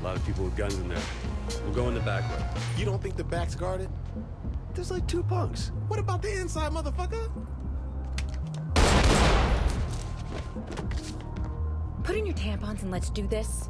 A lot of people with guns in there. We'll go in the back way. You don't think the back's guarded? There's like two punks. What about the inside, motherfucker? Put in your tampons and let's do this.